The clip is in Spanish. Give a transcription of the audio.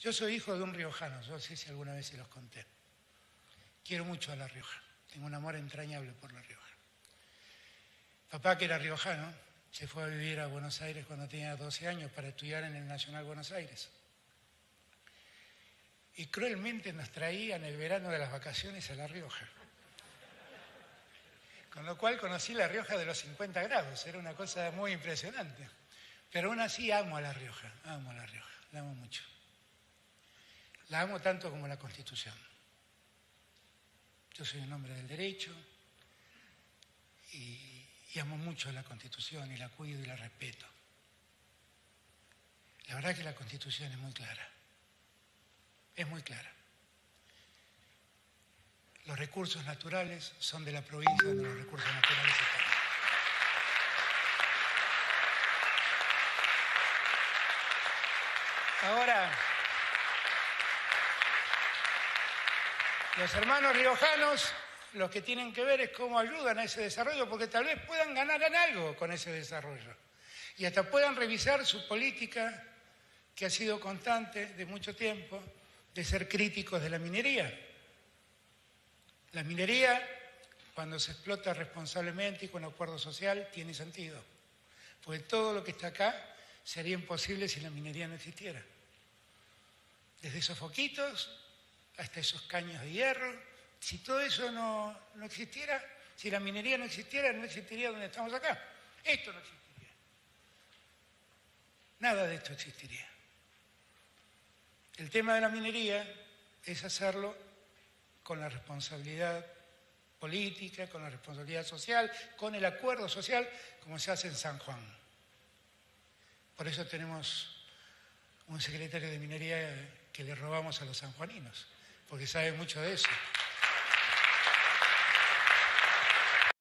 Yo soy hijo de un riojano, yo no sé si alguna vez se los conté. Quiero mucho a La Rioja, tengo un amor entrañable por La Rioja. Papá, que era riojano, se fue a vivir a Buenos Aires cuando tenía 12 años para estudiar en el Nacional Buenos Aires. Y cruelmente nos traían el verano de las vacaciones a La Rioja. Con lo cual conocí La Rioja de los 50 grados, era una cosa muy impresionante. Pero aún así amo a La Rioja, amo a La Rioja, la amo mucho. La amo tanto como la Constitución. Yo soy un hombre del derecho y, amo mucho la Constitución y la cuido y la respeto. La verdad que la Constitución es muy clara. Es muy clara. Los recursos naturales son de la provincia donde los recursos naturales están. Ahora, los hermanos riojanos lo que tienen que ver es cómo ayudan a ese desarrollo, porque tal vez puedan ganar en algo con ese desarrollo. Y hasta puedan revisar su política, que ha sido constante de mucho tiempo, de ser críticos de la minería. La minería, cuando se explota responsablemente y con acuerdo social, tiene sentido. Porque todo lo que está acá sería imposible si la minería no existiera. Desde esos foquitos hasta esos caños de hierro. Si todo eso no, no existiera, si la minería no existiera, no existiría donde estamos acá. Esto no existiría. Nada de esto existiría. El tema de la minería es hacerlo con la responsabilidad política, con la responsabilidad social, con el acuerdo social, como se hace en San Juan. Por eso tenemos un secretario de minería que le robamos a los sanjuaninos, porque sabe mucho de eso.